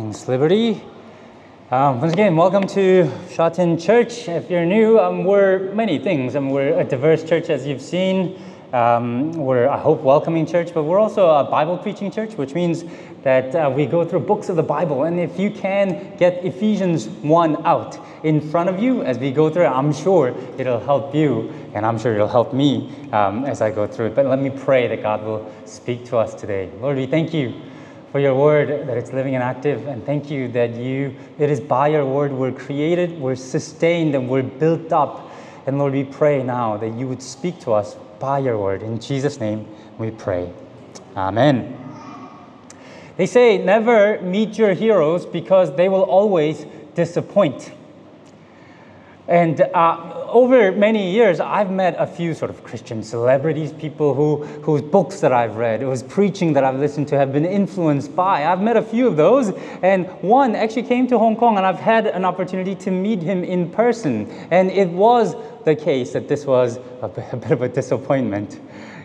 King's Liberty. Um, once again, welcome to Shatin Church. If you're new, um, we're many things. We're a diverse church, as you've seen. Um, we're, a hope, welcoming church, but we're also a Bible preaching church, which means that uh, we go through books of the Bible. And if you can get Ephesians 1 out in front of you as we go through it, I'm sure it'll help you, and I'm sure it'll help me um, as I go through it. But let me pray that God will speak to us today. Lord, we thank you for your word that it's living and active and thank you that you it is by your word we're created we're sustained and we're built up. And lord we pray now that you would speak to us by your word. In jesus name we pray. Amen. They say never meet your heroes because they will always disappoint and uh, over many years, I've met a few sort of Christian celebrities, people who, whose books that I've read, whose preaching that I've listened to have been influenced by. I've met a few of those, and one actually came to Hong Kong, and I've had an opportunity to meet him in person. And it was the case that this was a bit, of a disappointment.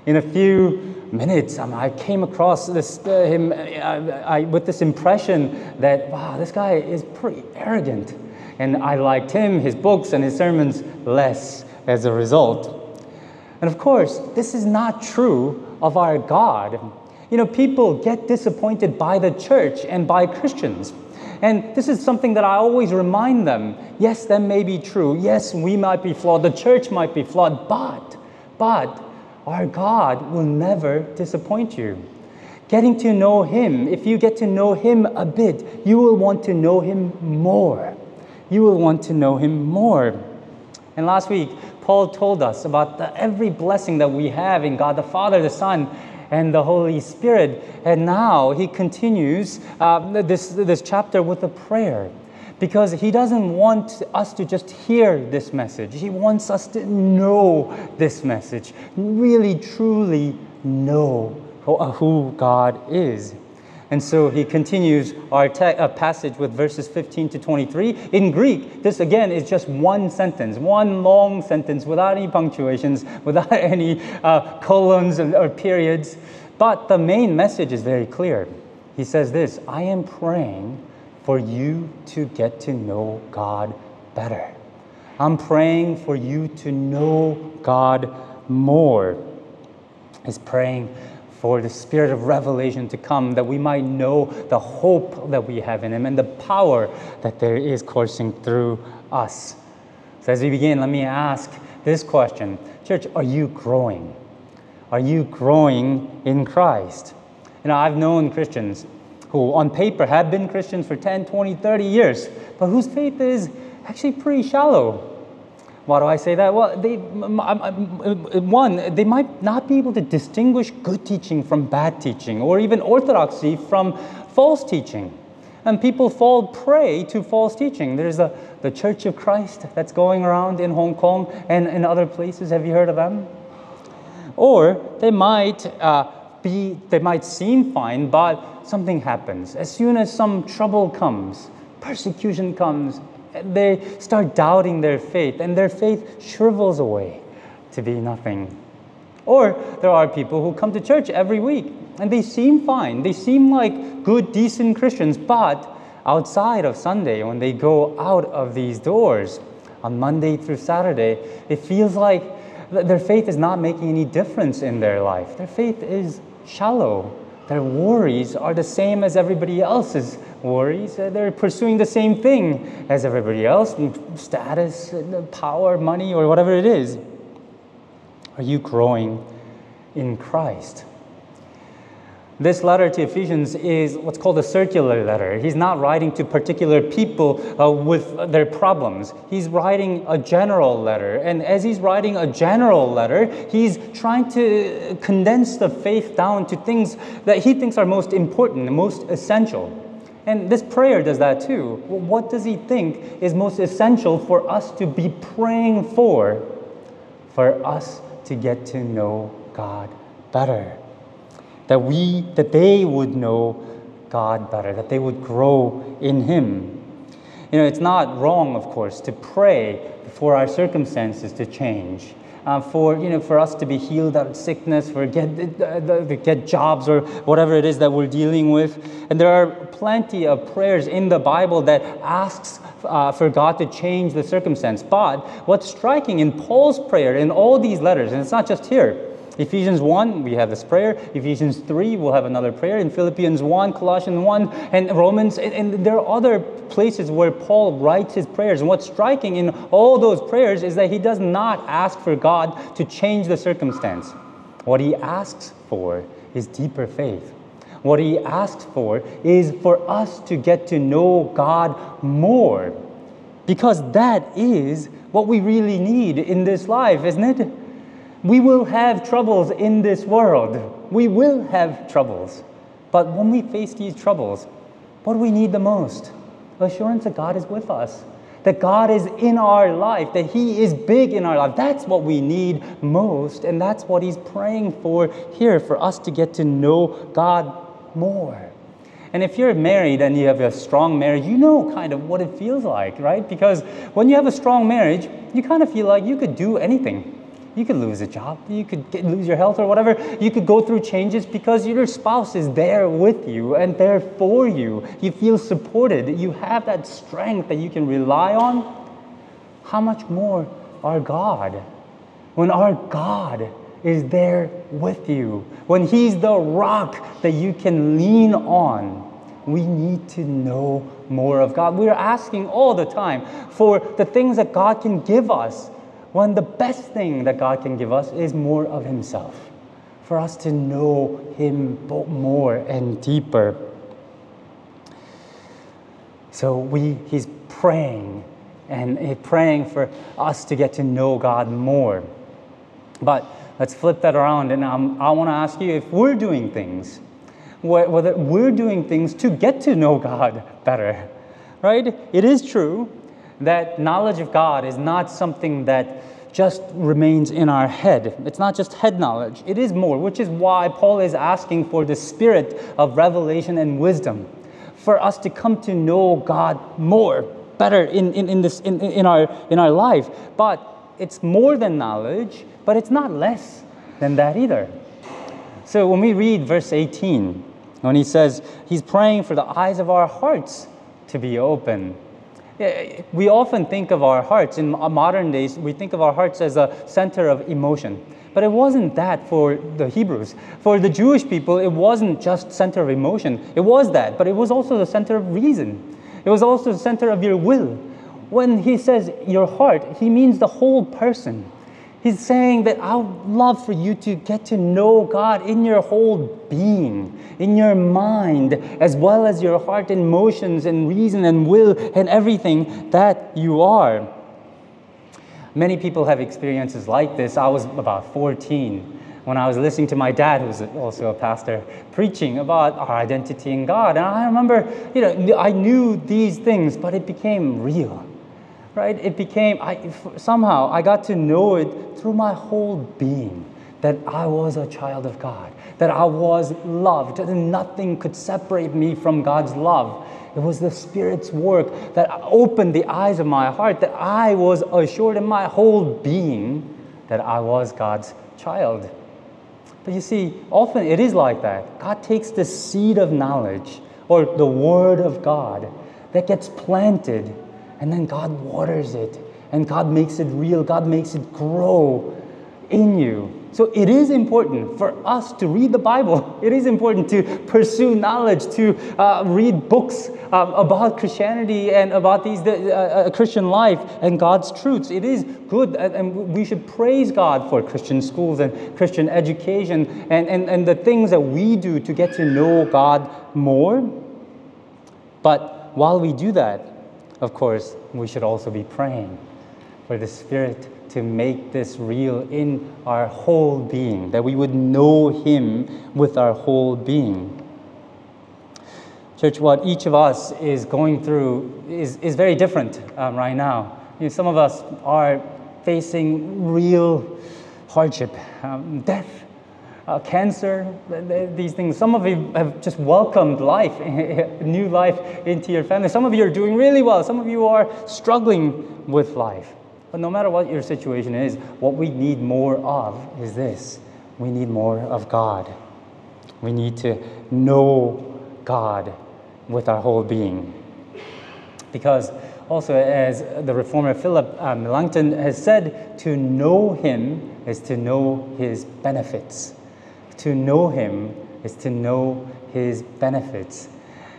In a few minutes, um, I came across this, uh, him uh, I, with this impression that, wow, this guy is pretty arrogant and I liked him, his books, and his sermons less as a result. And of course, this is not true of our God. You know, people get disappointed by the church and by Christians. And this is something that I always remind them. Yes, that may be true. Yes, we might be flawed. The church might be flawed. But, but, our God will never disappoint you. Getting to know Him, if you get to know Him a bit, you will want to know Him more you will want to know Him more. And last week, Paul told us about the, every blessing that we have in God the Father, the Son, and the Holy Spirit. And now he continues uh, this, this chapter with a prayer because he doesn't want us to just hear this message. He wants us to know this message, really, truly know who God is. And so he continues our uh, passage with verses 15 to 23. In Greek, this again is just one sentence, one long sentence without any punctuations, without any uh, colons or periods. But the main message is very clear. He says this I am praying for you to get to know God better. I'm praying for you to know God more. He's praying for the spirit of revelation to come, that we might know the hope that we have in Him and the power that there is coursing through us. So, as we begin, let me ask this question Church, are you growing? Are you growing in Christ? You know, I've known Christians who, on paper, have been Christians for 10, 20, 30 years, but whose faith is actually pretty shallow. Why do I say that? Well, they, one, they might not be able to distinguish good teaching from bad teaching, or even orthodoxy from false teaching. And people fall prey to false teaching. There's the, the Church of Christ that's going around in Hong Kong and in other places. Have you heard of them? Or they might uh, be, they might seem fine, but something happens. As soon as some trouble comes, persecution comes, they start doubting their faith, and their faith shrivels away to be nothing. Or there are people who come to church every week and they seem fine. They seem like good, decent Christians, but outside of Sunday, when they go out of these doors on Monday through Saturday, it feels like their faith is not making any difference in their life. Their faith is shallow. Their worries are the same as everybody else's worries. Uh, they're pursuing the same thing as everybody else status, uh, power, money, or whatever it is. Are you growing in Christ? This letter to Ephesians is what's called a circular letter. He's not writing to particular people uh, with their problems. He's writing a general letter. And as he's writing a general letter, he's trying to condense the faith down to things that he thinks are most important, most essential. And this prayer does that too. What does he think is most essential for us to be praying for? For us to get to know God better that we that they would know God better, that they would grow in him. You know, it's not wrong, of course, to pray for our circumstances to change. Uh, for you know, for us to be healed out of sickness, for get uh, get jobs or whatever it is that we're dealing with, and there are plenty of prayers in the Bible that asks uh, for God to change the circumstance. But what's striking in Paul's prayer in all these letters, and it's not just here, Ephesians 1, we have this prayer. Ephesians 3, we'll have another prayer. In Philippians 1, Colossians 1, and Romans, and, and, there are other places where Paul writes his prayers. And what's striking in all those prayers is that he does not ask for God to change the circumstance. What he asks for is deeper faith. What he asks for is for us to get to know God more. Because that is what we really need in this life, isn't it? We will have troubles in this world. We will have troubles. But when we face these troubles, what do we need the most? Assurance that God is with us, that God is in our life, that He is big in our life. That's what we need most. And that's what He's praying for here, for us to get to know God more. And if you're married and you have a strong marriage, you know kind of what it feels like, right? Because when you have a strong marriage, you kind of feel like you could do anything. You could lose a job, you could get, lose your health or whatever. You could go through changes because your spouse is there with you and there for you. You feel supported. You have that strength that you can rely on. How much more our God? When our God is there with you, when He's the rock that you can lean on, we need to know more of God. We're asking all the time for the things that God can give us when the best thing that God can give us is more of Himself, for us to know Him more and deeper. So we, He's praying and He's praying for us to get to know God more. But let's flip that around, and I want to ask you if we're doing things, whether we're doing things to get to know God better, right? It is true that knowledge of God is not something that just remains in our head. It's not just head knowledge, it is more, which is why Paul is asking for the spirit of revelation and wisdom, for us to come to know God more, better in, in, in, this, in, in, our, in our life. But it's more than knowledge, but it's not less than that either. So when we read verse 18, when he says he's praying for the eyes of our hearts to be open, we often think of our hearts, in modern days, we think of our hearts as a center of emotion. But it wasn't that for the Hebrews. For the Jewish people, it wasn't just center of emotion. It was that, but it was also the center of reason. It was also the center of your will. When he says your heart, he means the whole person. He's saying that I would love for you to get to know God in your whole being, in your mind, as well as your heart and emotions and reason and will and everything that you are. Many people have experiences like this. I was about 14 when I was listening to my dad, who was also a pastor, preaching about our identity in God. And I remember, you know, I knew these things, but it became real right? It became, I, somehow, I got to know it through my whole being that I was a child of God, that I was loved, that nothing could separate me from God's love. It was the Spirit's work that opened the eyes of my heart, that I was assured in my whole being that I was God's child. But you see, often it is like that. God takes the seed of knowledge or the Word of God that gets planted and then God waters it and God makes it real, God makes it grow in you. So it is important for us to read the Bible. It is important to pursue knowledge, to uh, read books uh, about Christianity and about these uh, uh, Christian life and God's truths. It is good, and we should praise God for Christian schools and Christian education and, and, and the things that we do to get to know God more. But while we do that, of course, we should also be praying for the Spirit to make this real in our whole being, that we would know Him with our whole being. Church, what each of us is going through is, is very different um, right now. You know, some of us are facing real hardship, um, death, uh, cancer, these things. Some of you have just welcomed life, new life into your family. Some of you are doing really well. Some of you are struggling with life. But no matter what your situation is, what we need more of is this we need more of God. We need to know God with our whole being. Because also, as the reformer Philip uh, Melanchthon has said, to know Him is to know His benefits. To know Him is to know His benefits.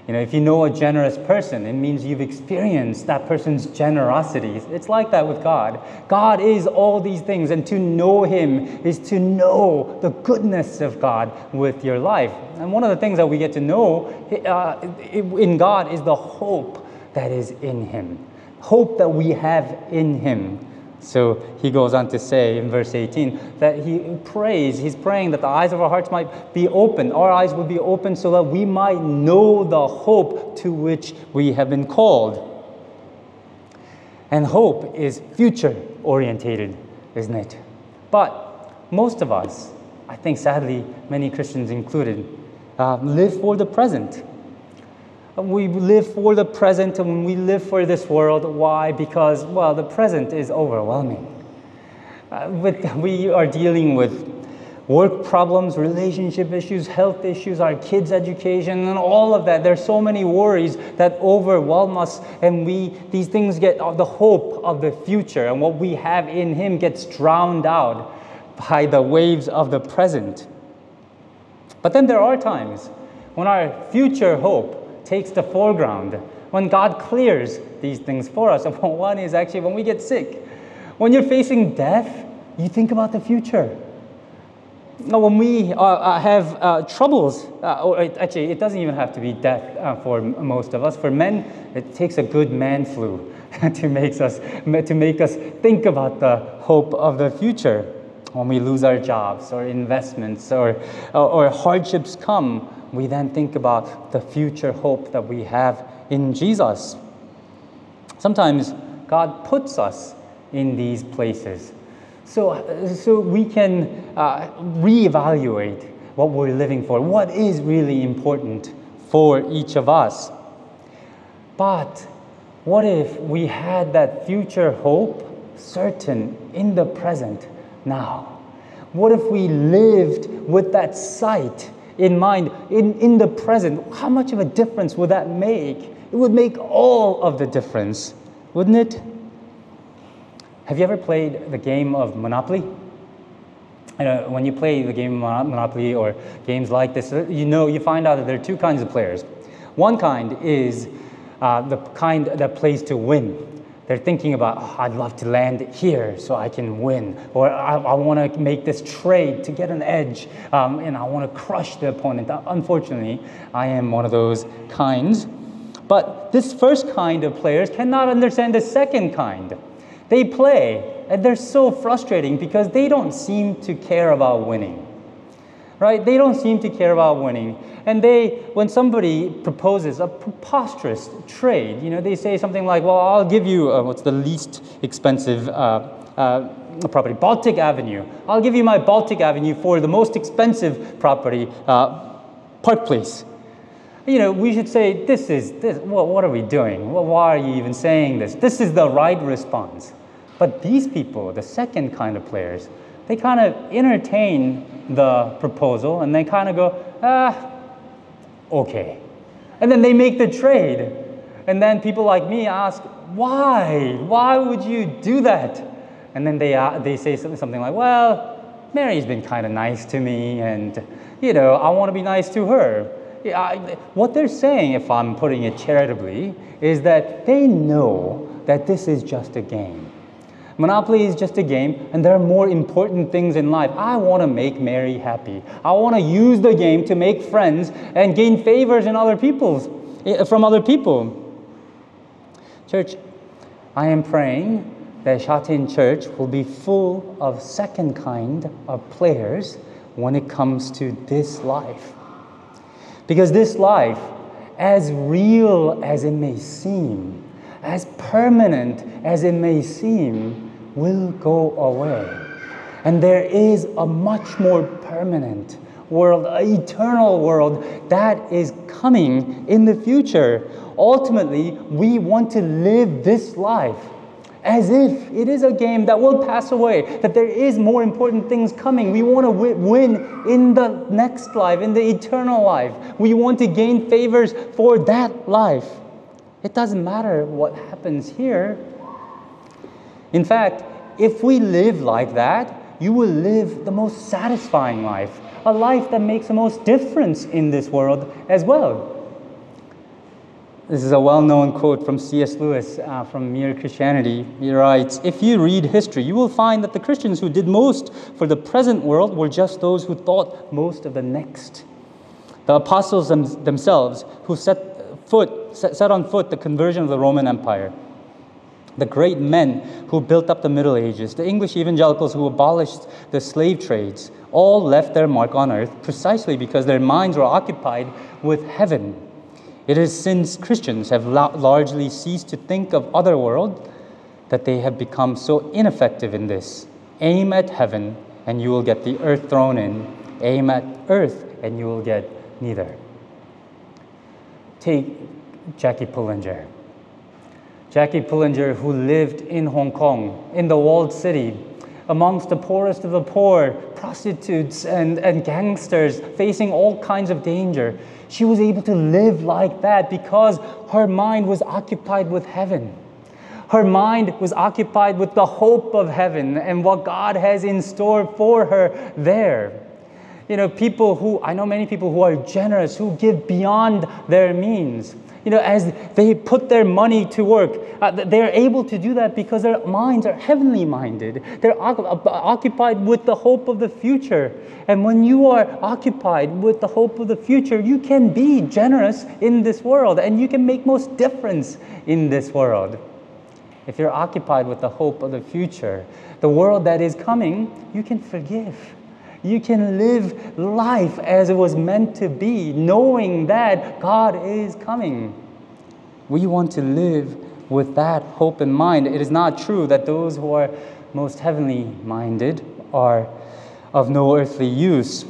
You know, if you know a generous person, it means you've experienced that person's generosity. It's like that with God. God is all these things, and to know Him is to know the goodness of God with your life. And one of the things that we get to know uh, in God is the hope that is in Him, hope that we have in Him. So he goes on to say in verse 18 that he prays, he's praying that the eyes of our hearts might be open, our eyes would be open so that we might know the hope to which we have been called. And hope is future orientated, isn't it? But most of us, I think sadly, many Christians included, uh, live for the present we live for the present and we live for this world. Why? Because, well, the present is overwhelming. Uh, with, we are dealing with work problems, relationship issues, health issues, our kids' education, and all of that. There's so many worries that overwhelm us, and we these things get the hope of the future and what we have in Him gets drowned out by the waves of the present. But then there are times when our future hope takes the foreground, when God clears these things for us. One is actually when we get sick. When you're facing death, you think about the future. Now, when we uh, uh have uh, troubles, uh, or it, actually, it doesn't even have to be death uh, for most of us. For men, it takes a good man flu to, makes us, to make us think about the hope of the future. When we lose our jobs or investments or, or, or hardships come, we then think about the future hope that we have in Jesus. Sometimes God puts us in these places so, so we can uh, reevaluate what we're living for, what is really important for each of us. But what if we had that future hope certain in the present now? What if we lived with that sight in mind, in, in the present, how much of a difference would that make? It would make all of the difference, wouldn't it? Have you ever played the game of Monopoly? You know, when you play the game of Monopoly or games like this, you know, you find out that there are two kinds of players. One kind is uh, the kind that plays to win. They're thinking about, oh, I'd love to land here so I can win, or I, I want to make this trade to get an edge, um, and I want to crush the opponent. Unfortunately, I am one of those kinds. But this first kind of players cannot understand the second kind. They play, and they're so frustrating because they don't seem to care about winning right? They don't seem to care about winning. And they, when somebody proposes a preposterous trade, you know, they say something like, well, I'll give you uh, what's the least expensive uh, uh, property, Baltic Avenue. I'll give you my Baltic Avenue for the most expensive property, uh, Park Place. You know, we should say, this is, this, well, what are we doing? Well, why are you even saying this? This is the right response. But these people, the second kind of players, they kind of entertain the proposal and they kind of go, ah, okay. And then they make the trade. And then people like me ask, why? Why would you do that? And then they, uh, they say something like, well, Mary's been kind of nice to me, and, you know, I want to be nice to her. I, what they're saying, if I'm putting it charitably, is that they know that this is just a game. Monopoly is just a game, and there are more important things in life. I want to make Mary happy. I want to use the game to make friends and gain favors in other people's, eh, from other people. Church, I am praying that Shatin Church will be full of second kind of players when it comes to this life. Because this life, as real as it may seem, as permanent as it may seem, will go away. And there is a much more permanent world, an eternal world that is coming in the future. Ultimately, we want to live this life as if it is a game that will pass away, that there is more important things coming. We want to win in the next life, in the eternal life. We want to gain favors for that life. It doesn't matter what happens here. In fact, if we live like that, you will live the most satisfying life, a life that makes the most difference in this world as well. This is a well known quote from C.S. Lewis uh, from Mere Christianity. He writes If you read history, you will find that the Christians who did most for the present world were just those who thought most of the next. The apostles them- themselves, who set, foot, set, on foot the conversion of the Roman Empire, the great men who built up the Middle Ages, the English evangelicals who abolished the slave trades, all left their mark on earth precisely because their minds were occupied with heaven it is since Christians have largely ceased to think of other world that they have become so ineffective in this. Aim at heaven and you will get the earth thrown in. Aim at earth and you will get neither. Take Jackie Pullinger. Jackie Pullinger, who lived in Hong Kong, in the walled city, amongst the poorest of the poor, prostitutes and, and gangsters facing all kinds of danger. She was able to live like that because her mind was occupied with heaven. Her mind was occupied with the hope of heaven and what God has in store for her there. You know, people who, I know many people who are generous, who give beyond their means you know, as they put their money to work, uh, they're able to do that because their minds are heavenly minded. They're occupied with the hope of the future. And when you are occupied with the hope of the future, you can be generous in this world and you can make most difference in this world. If you're occupied with the hope of the future, the world that is coming, you can forgive. You can live life as it was meant to be, knowing that God is coming. We want to live with that hope in mind. It is not true that those who are most heavenly minded are of no earthly use.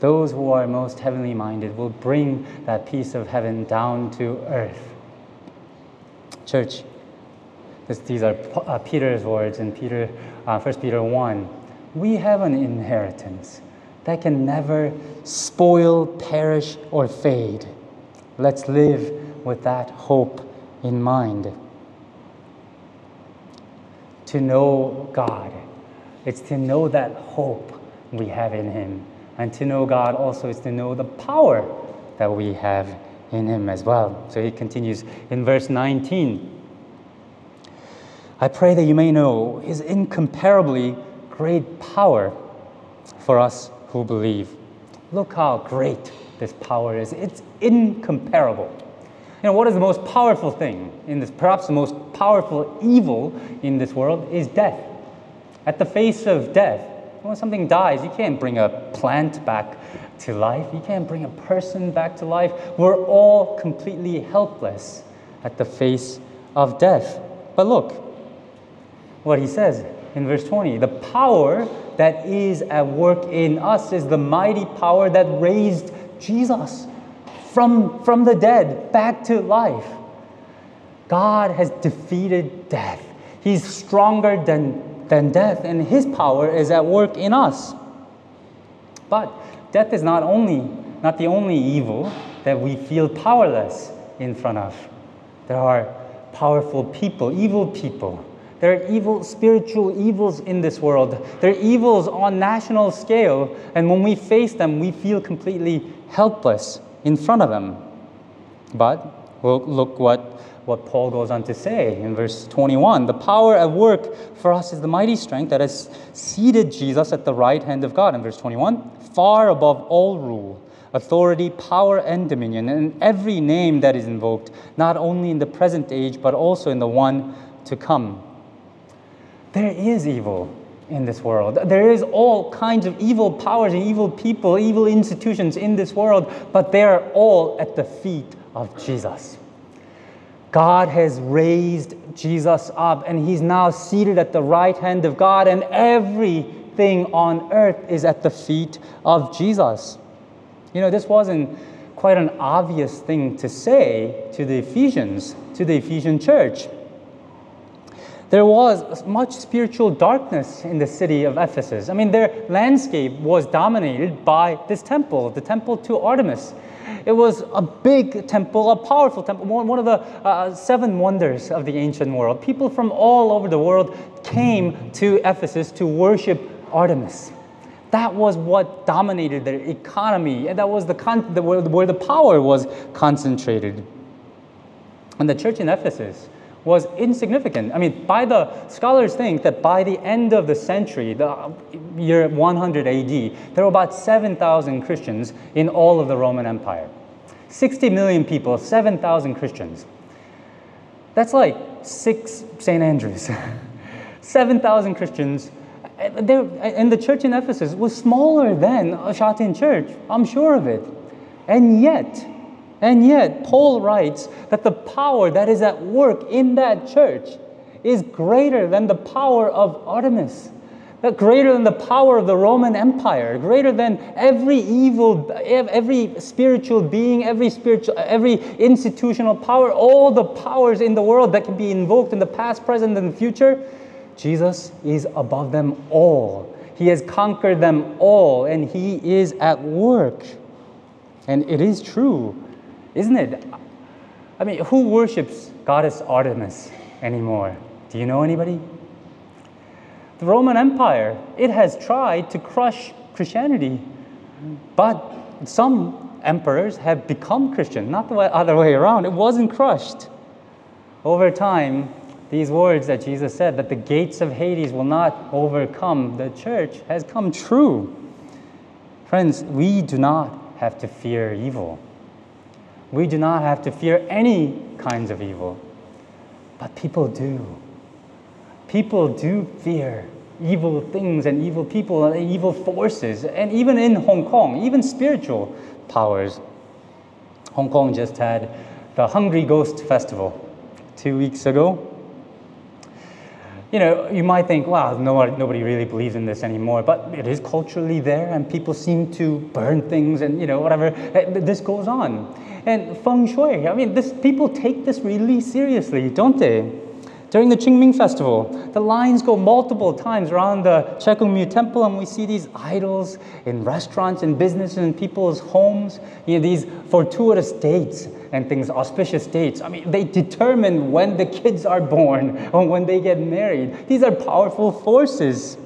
Those who are most heavenly minded will bring that peace of heaven down to earth. Church, this, these are uh, Peter's words in Peter, uh, 1 Peter 1 we have an inheritance that can never spoil, perish, or fade. Let's live with that hope in mind. To know God, it's to know that hope we have in Him. And to know God also is to know the power that we have in Him as well. So he continues in verse 19 I pray that you may know His incomparably great power for us who believe. Look how great this power is. It's incomparable. You know, what is the most powerful thing in this? Perhaps the most powerful evil in this world is death. At the face of death, when something dies, you can't bring a plant back to life. You can't bring a person back to life. We're all completely helpless at the face of death. But look what he says in verse 20. The power that is at work in us is the mighty power that raised Jesus from, from the dead back to life. God has defeated death. He's stronger than, than death, and His power is at work in us. But death is not only not the only evil that we feel powerless in front of. There are powerful people, evil people there are evil, spiritual evils in this world. There are evils on national scale, and when we face them, we feel completely helpless in front of them. But look what, what Paul goes on to say in verse 21. The power at work for us is the mighty strength that has seated Jesus at the right hand of God in verse 21, far above all rule authority, power, and dominion, and every name that is invoked, not only in the present age, but also in the one to come. There is evil in this world. There is all kinds of evil powers and evil people, evil institutions in this world, but they are all at the feet of Jesus. God has raised Jesus up, and he's now seated at the right hand of God, and everything on earth is at the feet of Jesus. You know, this wasn't quite an obvious thing to say to the Ephesians, to the Ephesian church. There was much spiritual darkness in the city of Ephesus. I mean, their landscape was dominated by this temple, the temple to Artemis. It was a big temple, a powerful temple, one of the uh, seven wonders of the ancient world. People from all over the world came to Ephesus to worship Artemis. That was what dominated their economy, and that was the, con- the where, where the power was concentrated. And the church in Ephesus was insignificant. I mean, by the scholars think that by the end of the century, the uh, year 100 AD, there were about 7,000 Christians in all of the Roman Empire. 60 million people, 7,000 Christians. That's like six St. Andrews. 7,000 Christians. Uh, uh, and the church in Ephesus was smaller than a Shatin church, I'm sure of it. And yet, and yet, Paul writes that the power that is at work in that church is greater than the power of Artemis, that greater than the power of the Roman Empire, greater than every evil, every spiritual being, every spiritual, every institutional power, all the powers in the world that can be invoked in the past, present, and the future. Jesus is above them all. He has conquered them all, and He is at work. And it is true isn't it? I mean, who worships goddess Artemis anymore? Do you know anybody? The Roman Empire, it has tried to crush Christianity, but some emperors have become Christian, not the other way around. It wasn't crushed. Over time, these words that Jesus said, that the gates of Hades will not overcome the church, has come true. Friends, we do not have to fear evil we do not have to fear any kinds of evil. But people do. People do fear evil things and evil people and evil forces. And even in Hong Kong, even spiritual powers. Hong Kong just had the Hungry Ghost Festival two weeks ago you know, you might think, wow, nobody, nobody really believes in this anymore, but it is culturally there, and people seem to burn things and, you know, whatever. This goes on. And feng shui, I mean, this, people take this really seriously, don't they? During the Qingming festival, the lines go multiple times around the Che Kung Miu temple, and we see these idols in restaurants and businesses and people's homes, you know, these fortuitous dates and things, auspicious dates. I mean, they determine when the kids are born or when they get married. These are powerful forces.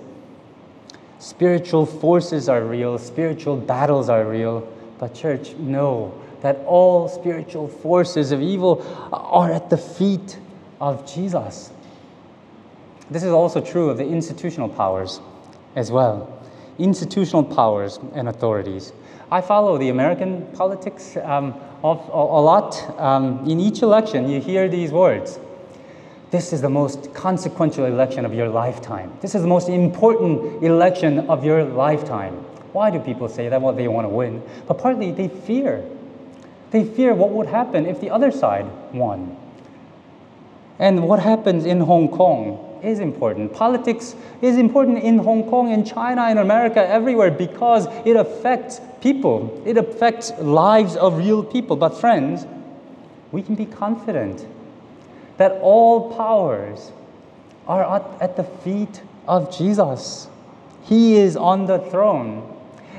Spiritual forces are real, spiritual battles are real. But, church, know that all spiritual forces of evil are at the feet of Jesus. This is also true of the institutional powers as well. Institutional powers and authorities. I follow the American politics um, of, a, a, lot. Um, in each election, you hear these words. This is the most consequential election of your lifetime. This is the most important election of your lifetime. Why do people say that? Well, they want to win. But partly they fear. They fear what would happen if the other side won. And what happens in Hong Kong is important. Politics is important in Hong Kong, in China, in America, everywhere because it affects people. It affects lives of real people. But, friends, we can be confident that all powers are at the feet of Jesus. He is on the throne.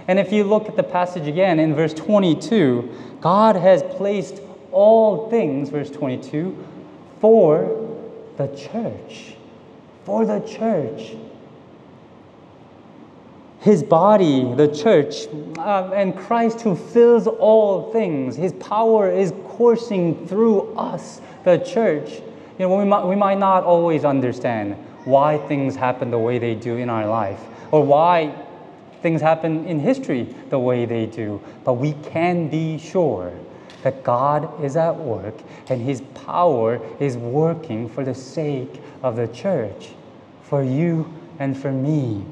And if you look at the passage again in verse 22, God has placed all things, verse 22, for the church for the church. His body, the church, um, and Christ who fills all things, his power is coursing through us, the church. You know, we might, we might not always understand why things happen the way they do in our life, or why things happen in history the way they do, but we can be sure that God is at work and His power is working for the sake of the church for you and for me.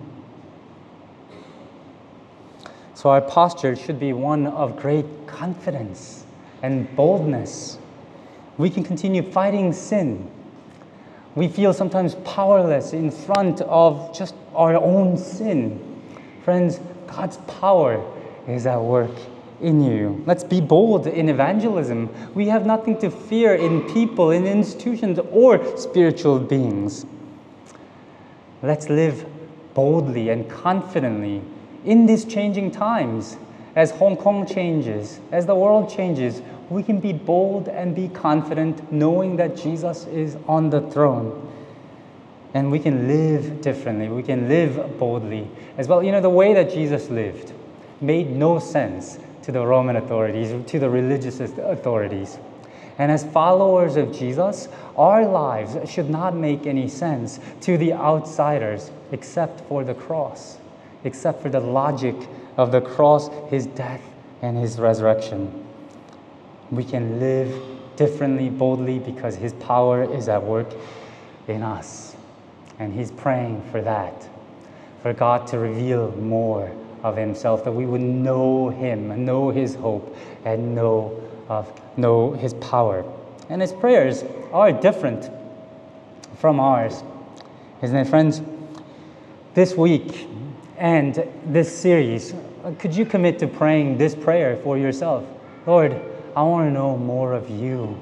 So our posture should be one of great confidence and boldness. We can continue fighting sin. We feel sometimes powerless in front of just our own sin. Friends, God's power is at work in you. Let's be bold in evangelism. We have nothing to fear in people, in institutions, or spiritual beings. Let's live boldly and confidently in these changing times. As Hong Kong changes, as the world changes, we can be bold and be confident knowing that Jesus is on the throne. And we can live differently. We can live boldly as well. You know, the way that Jesus lived made no sense to the Roman authorities, to the religious authorities. And as followers of Jesus, our lives should not make any sense to the outsiders except for the cross, except for the logic of the cross, his death, and his resurrection. We can live differently, boldly, because his power is at work in us. And he's praying for that, for God to reveal more of himself, that we would know him, know his hope, and know of know his power. And his prayers are different from ours. Isn't it, friends? This week and this series, could you commit to praying this prayer for yourself? Lord, I want to know more of you.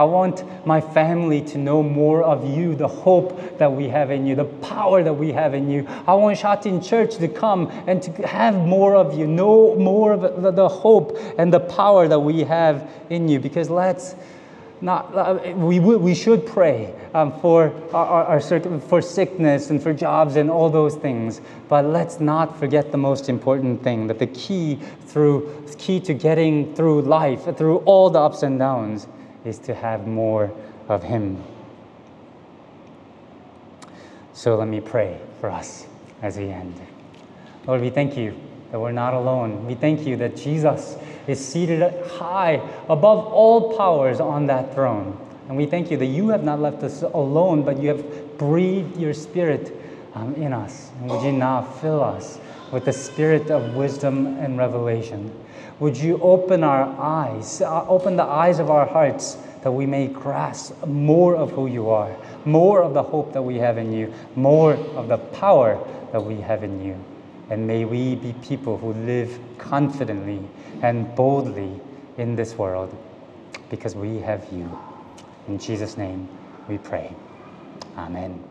I want my family to know more of you, the hope that we have in you, the power that we have in you. I want Shatin Church to come and to have more of you, know more of the hope and the power that we have in you. Because let's not, uh, we, we should pray um, for, our, our, for sickness and for jobs and all those things. But let's not forget the most important thing that the key through key to getting through life, through all the ups and downs, is to have more of Him. So let me pray for us as we end. Lord, we thank you that we're not alone. We thank you that Jesus is seated high above all powers on that throne. And we thank you that you have not left us alone, but you have breathed your spirit um, in us. And would you now fill us with the spirit of wisdom and revelation? Would you open our eyes, uh, open the eyes of our hearts, that we may grasp more of who you are, more of the hope that we have in you, more of the power that we have in you. And may we be people who live confidently and boldly in this world because we have you. In Jesus' name we pray. Amen.